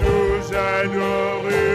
tous adorés.